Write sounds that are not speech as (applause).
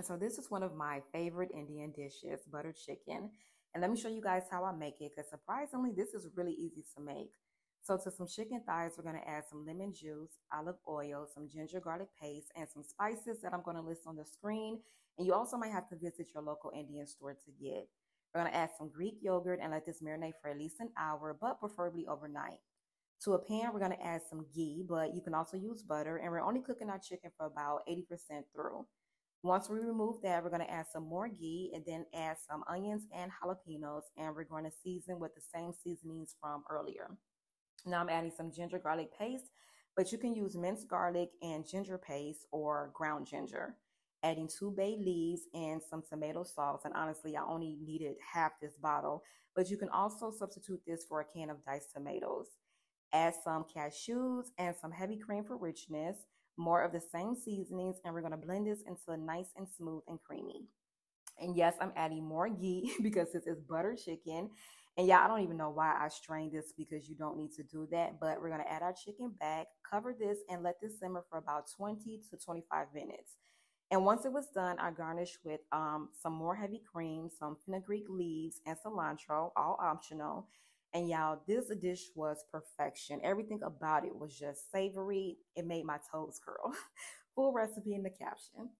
So this is one of my favorite Indian dishes, butter chicken. And let me show you guys how I make it because surprisingly, this is really easy to make. So to some chicken thighs, we're going to add some lemon juice, olive oil, some ginger garlic paste, and some spices that I'm going to list on the screen. And you also might have to visit your local Indian store to get. We're going to add some Greek yogurt and let this marinate for at least an hour, but preferably overnight. To a pan, we're going to add some ghee, but you can also use butter. And we're only cooking our chicken for about 80% through. Once we remove that, we're going to add some more ghee and then add some onions and jalapenos. And we're going to season with the same seasonings from earlier. Now I'm adding some ginger garlic paste, but you can use minced garlic and ginger paste or ground ginger. Adding two bay leaves and some tomato sauce. And honestly, I only needed half this bottle, but you can also substitute this for a can of diced tomatoes. Add some cashews and some heavy cream for richness, more of the same seasonings, and we're going to blend this into a nice and smooth and creamy. And yes, I'm adding more ghee (laughs) because this is butter chicken. And yeah, I don't even know why I strained this because you don't need to do that. But we're going to add our chicken back, cover this, and let this simmer for about 20 to 25 minutes. And once it was done, I garnished with um, some more heavy cream, some fenugreek leaves, and cilantro, all optional. And y'all, this dish was perfection. Everything about it was just savory. It made my toes curl. (laughs) Full recipe in the caption.